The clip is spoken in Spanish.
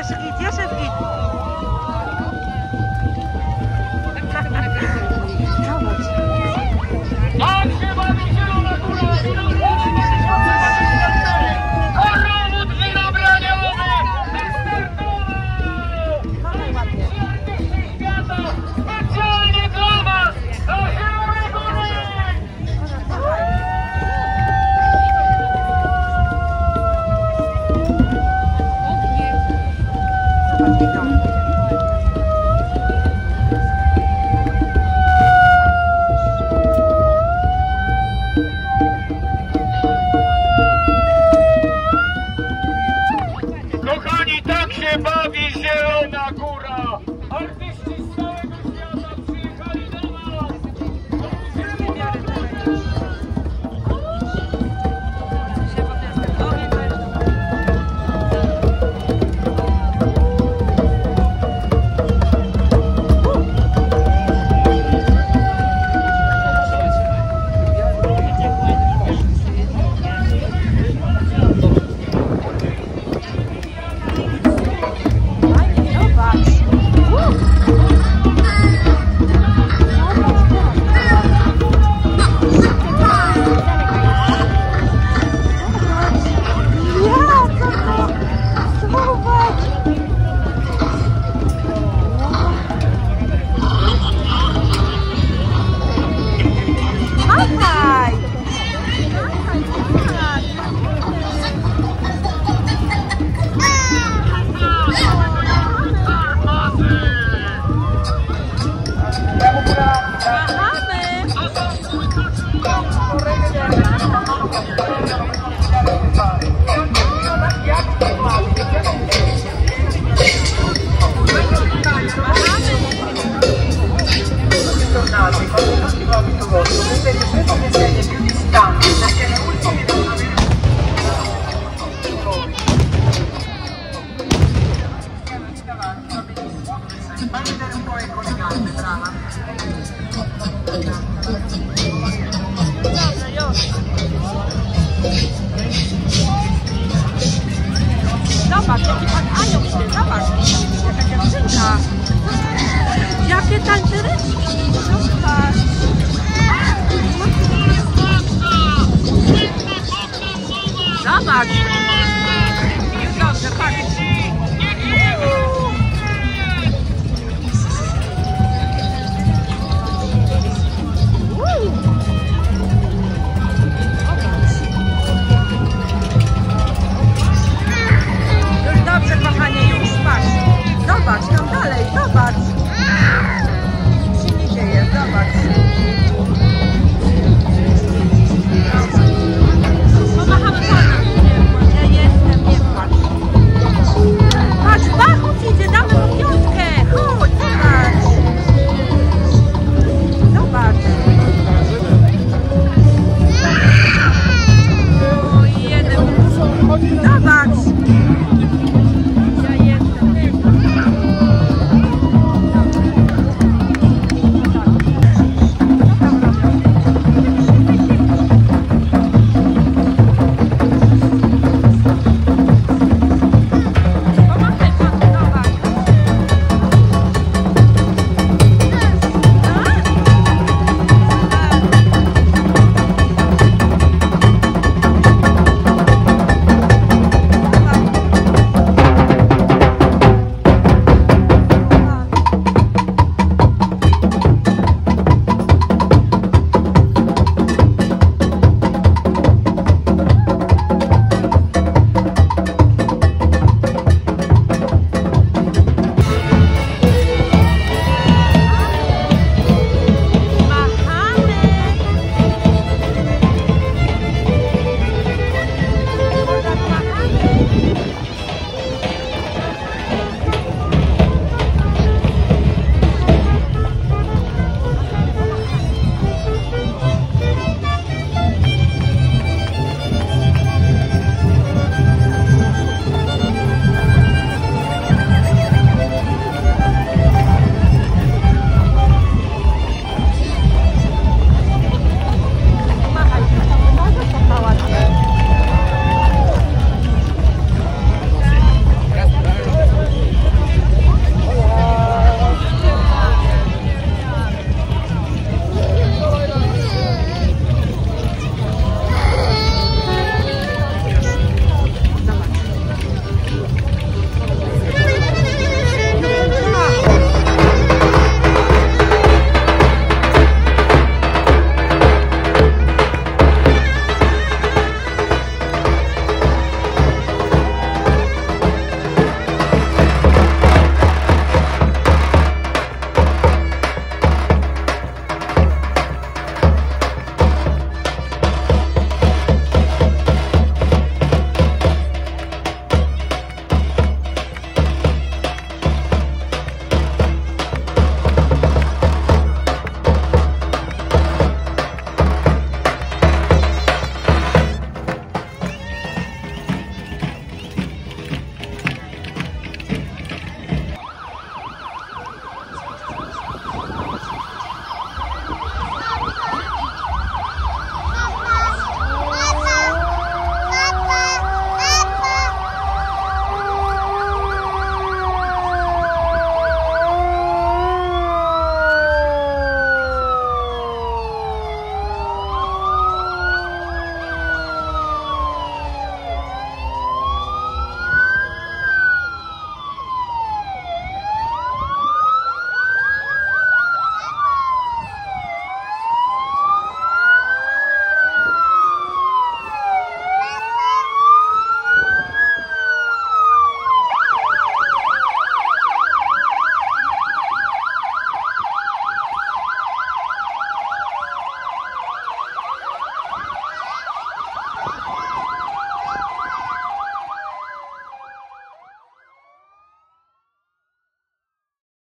Jest git, jest Hodge.